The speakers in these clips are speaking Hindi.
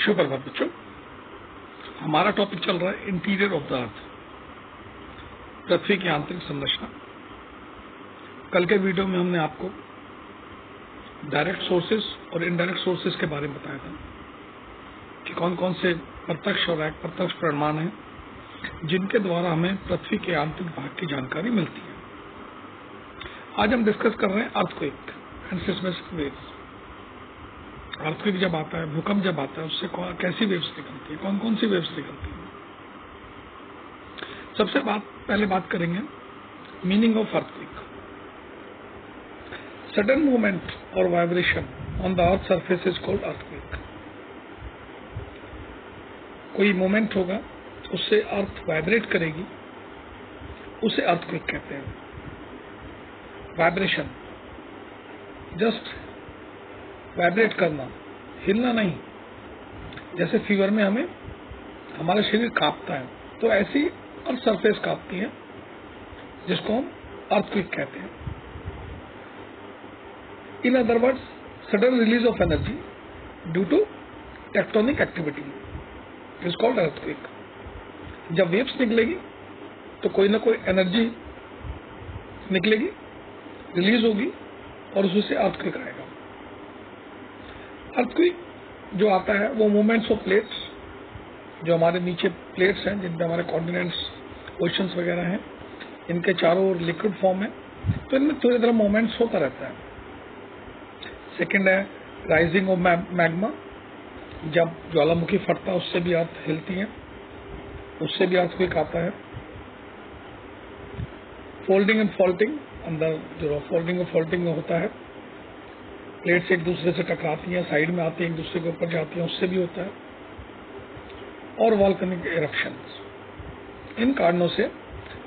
शुप्रभात बच्चों हमारा टॉपिक चल रहा है इंटीरियर ऑफ़ द अर्थ पृथ्वी की आंतरिक संरचना. कल के वीडियो में हमने आपको डायरेक्ट सोर्सेस और इनडायरेक्ट सोर्सेस के बारे में बताया था कि कौन कौन से प्रत्यक्ष और अप्रत्यक्ष प्रमाण हैं, जिनके द्वारा हमें पृथ्वी के आंतरिक भाग की जानकारी मिलती है। आज हम डिस्कस कर रहे हैं earthquake and seismic waves earthquake जब आता है, भूकंप जब आता है, उससे कैसी वेव्स निकलती है? कौन कौन सी वेव्स निकलती है? सबसे बात, पहले बात करेंगे meaning of earthquake sudden movement और vibration on the earth surface is called earthquake कोई मूवमेंट होगा, उससे अर्थ वाइब्रेट करेगी, उसे अर्थक्वेक कहते हैं। वाइब्रेशन जस्ट वाइब्रेट करना, हिलना नहीं। जैसे फीवर में हमें, हमारा शरीर कांपता है तो ऐसी अर्थ सरफेस कांपती है, जिसको हम अर्थक्विक कहते हैं। In other words sudden release of energy due to tectonic activity is called earthquake जब वेव्स निकलेगी तो कोई ना कोई एनर्जी निकलेगी रिलीज़ होगी, और उससे अर्थक्विक आएगा। अर्थक्विक जो आता है, वो मूवमेंट्स ऑफ़ प्लेट्स जो हमारे नीचे प्लेट्स हैं, जिनपे हमारे कॉन्टिनेंट्स ओशंस वगैरह हैं, इनके चारों ओर लिक्विड फॉर्म है तो इनमें थोड़ी तरह मूवमेंट्स होता रहता है। सेकेंड है राइजिंग ऑफ़ मैग्मा जब ज्वालामुखी फटता है, उससे भी अर्थ हिलती है, उससे भी अर्थक्विक आता है। फोल्डिंग एंड फॉल्टिंग अंदर जो फोल्डिंग और फॉल्टिंग होता है प्लेट्स एक दूसरे से टकराती हैं, साइड में आती हैं, एक दूसरे के ऊपर जाती हैं, उससे भी होता है। और वॉल्कनिक एरप्शन इन कारणों से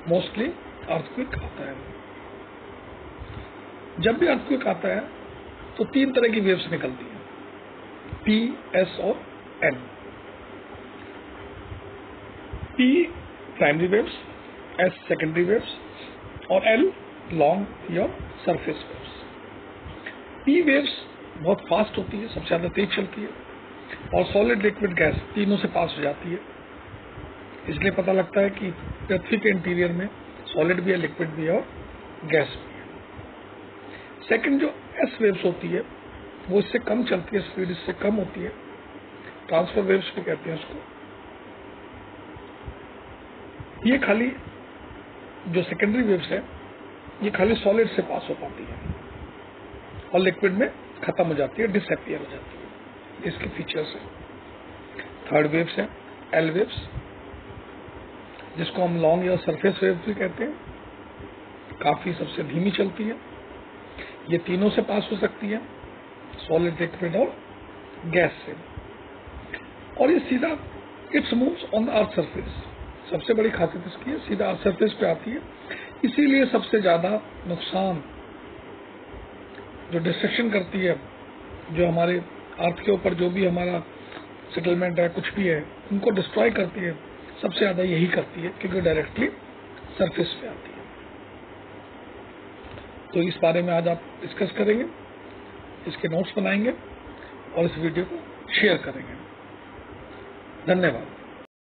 मोस्टली अर्थक्विक आता है। जब भी अर्थक्विक आता है तो तीन तरह की वेव्स निकलती हैं। पी एस और N P primary waves S secondary waves और एल लॉन्ग या सरफेस वेव्स पी वेव्स बहुत फास्ट होती है, सबसे ज़्यादा तेज चलती है। और सॉलिड लिक्विड गैस तीनों से पास हो जाती है। इसलिए पता लगता है कि पृथ्वी के इंटीरियर में सॉलिड भी है लिक्विड भी है और गैस भी है। सेकंड जो एस वेव्स होती है, वो इससे कम चलती है स्पीड इससे कम होती है। ट्रांसफ़र वेव्स भी कहते हैं उसको। ये खाली जो सेकेंडरी वेव्स है, ये खाली सॉलिड से पास हो पाती है। और लिक्विड में खत्म हो जाती है डिसअपियर हो जाती है। इसके फीचर्स है। थर्ड वेव्स है एल वेव्स जिसको हम लॉन्ग या सरफेस वेव्स भी कहते हैं। काफ़ी सबसे धीमी चलती है। ये तीनों से पास हो सकती है सॉलिड लिक्विड और गैस से। और ये सीधा it's moves on earth surface सबसे बड़ी खासियत इसकी है, सीधा अर्थ सरफेस पे आती है। इसीलिए सबसे ज़्यादा नुकसान जो डिस्ट्रक्शन करती है, जो हमारे अर्थ के ऊपर जो भी हमारा सेटलमेंट है, कुछ भी है, उनको डिस्ट्रॉय करती है, सबसे ज़्यादा यही करती है क्योंकि डायरेक्टली सरफेस पे आती है। तो इस बारे में आज आप डिस्कस करेंगे, इसके नोट्स बनाएँगे और इस वीडियो को शेयर करेंगे। धन्यवाद।